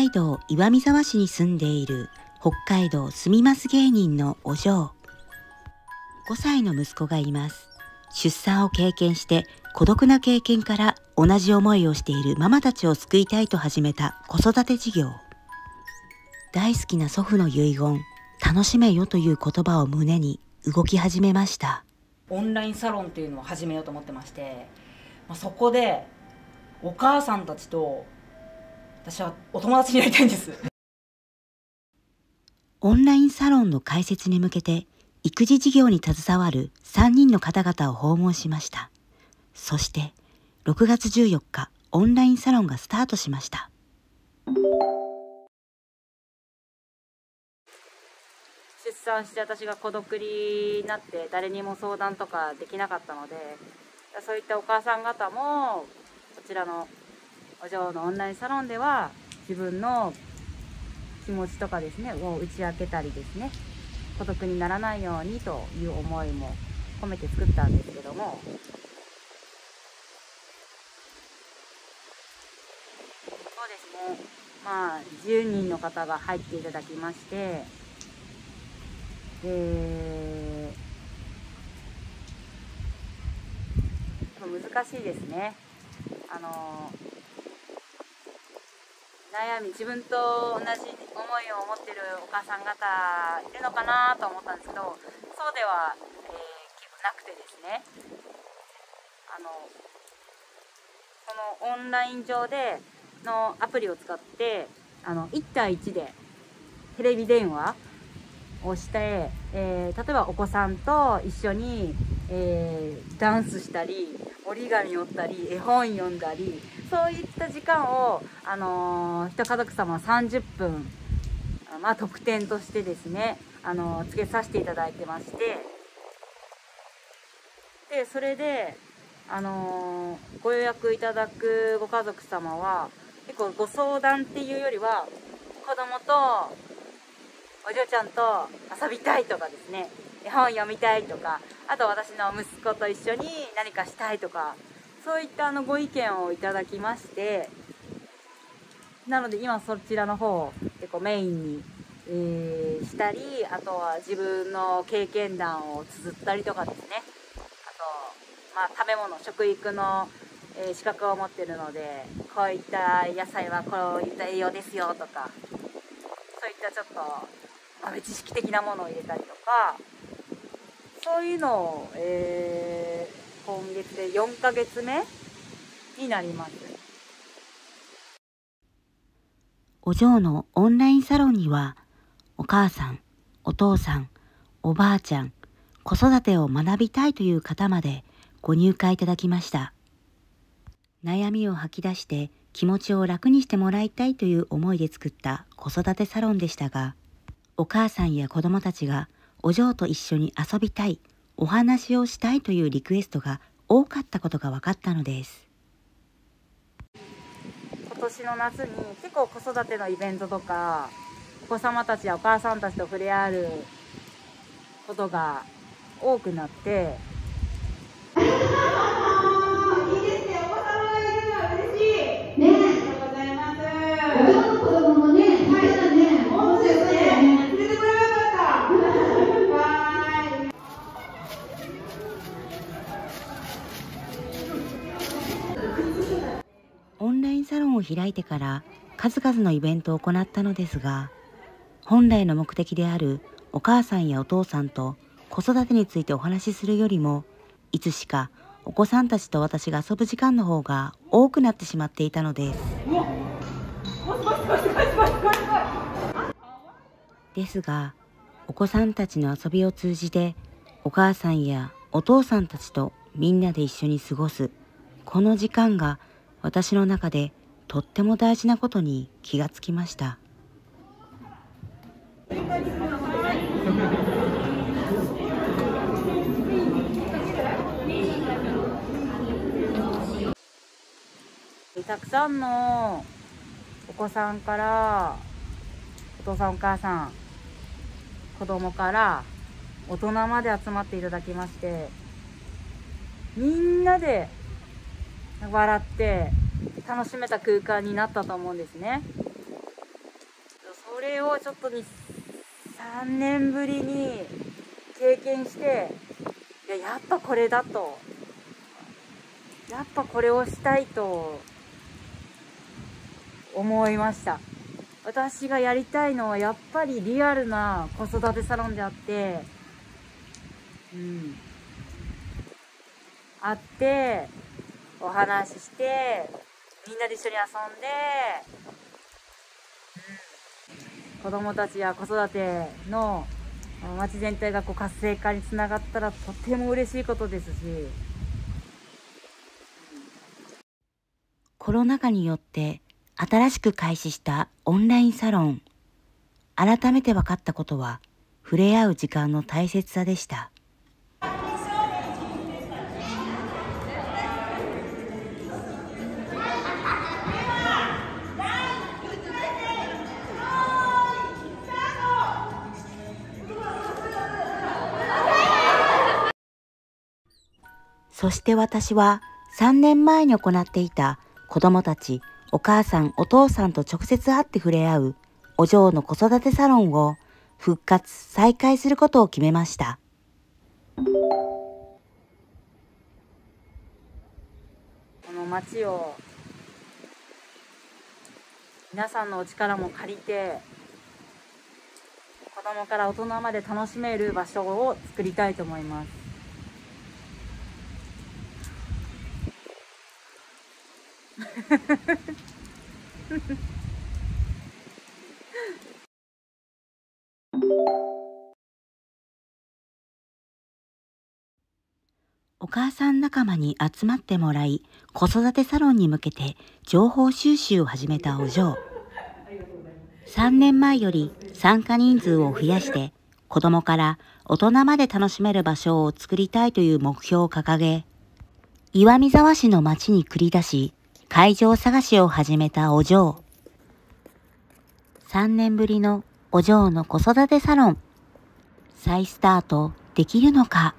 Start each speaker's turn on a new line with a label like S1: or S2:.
S1: 海道岩見沢市に住んでいる北海道住みます芸人のお嬢。5歳の息子がいます。出産を経験して孤独な経験から同じ思いをしているママたちを救いたいと始めた子育て事業。大好きな祖父の遺言、楽しめよという言葉を胸に動き始めました。
S2: オンラインサロンっていうのを始めようと思ってまして、ま、そこでお母さんたちと私はお友達になりたいんです。
S1: オンラインサロンの開設に向けて育児事業に携わる3人の方々を訪問しました。そして6月14日オンラインサロンがスタートしました。
S2: 出産して私が孤独になって誰にも相談とかできなかったのでそういったお母さん方もこちらのお嬢のオンラインサロンでは自分の気持ちとかですねを打ち明けたりですね孤独にならないようにという思いも込めて作ったんですけども。そうですね。まあ10人の方が入っていただきましてで難しいですね。あの悩み自分と同じ思いを持ってるお母さん方いるのかなと思ったんですけどそうでは、えー、結構なくてですね。あのこのオンライン上でのアプリを使ってあの1対1でテレビ電話をして、えー、例えばお子さんと一緒に、えー、ダンスしたり折り紙折ったり絵本読んだりそういった時間を、あのー、一家族様30分、まあ、特典としてですね、あのー、つけさせていただいてまして。でそれで、あのー、ご予約いただくご家族様は結構ご相談っていうよりは子供とお嬢ちゃんと遊びたいとかですね絵本読みたいとかあと私の息子と一緒に何かしたいとかそういったあのご意見をいただきましてなので今そちらの方を結構メインに、えー、したりあとは自分の経験談を綴ったりとかですね。あと、まあ、食べ物食育の、えー、資格を持ってるのでこういった野菜はこういった栄養ですよとかそういったちょっと豆知識的なものを入れたりとかそういうのを、えー今月で4ヶ月目になります。
S1: お嬢のオンラインサロンにはお母さんお父さんおばあちゃん子育てを学びたいという方までご入会いただきました。悩みを吐き出して気持ちを楽にしてもらいたいという思いで作った子育てサロンでしたがお母さんや子供たちがお嬢と一緒に遊びたいお話をしたいというリクエストが多かったことが分かったのです。
S2: 今年の夏に結構子育てのイベントとかお子様たちやお母さんたちと触れ合うことが多くなってサロン
S1: を開いてから数々のイベントを行ったのですが本来の目的であるお母さんやお父さんと子育てについてお話しするよりもいつしかお子さんたちと私が遊ぶ時間の方が多くなってしまっていたのです。ですがお子さんたちの遊びを通じてお母さんやお父さんたちとみんなで一緒に過ごすこの時間が私の中でとっても大事なことに気がつきました。
S2: たくさんのお子さんからお父さんお母さん子供から大人まで集まっていただきましてみんなで笑って楽しめた空間になったと思うんですね。それをちょっとに3年ぶりに経験していややっぱこれだと。やっぱこれをしたいと思いました。私がやりたいのはやっぱりリアルな子育てサロンであってうん。会ってお話ししてみんなで一緒に遊んで、うん、子供たちや子育ての街全体がこう活性化につながったらとても嬉しいことですし、
S1: コロナ禍によって新しく開始したオンラインサロン。改めて分かったことは触れ合う時間の大切さでした。そして私は3年前に行っていた子供たち、お母さん、お父さんと直接会って触れ合うお嬢の子育てサロンを復活、再開することを決めました。こ
S2: の街を皆さんのお力も借りて子供から大人まで楽しめる場所を作りたいと思います。
S1: お母さん仲間に集まってもらい子育てサロンに向けて情報収集を始めたお嬢。3年前より参加人数を増やして子供から大人まで楽しめる場所を作りたいという目標を掲げ岩見沢市の町に繰り出し会場探しを始めたお嬢。3年ぶりのお嬢の子育てサロン。再スタートできるのか？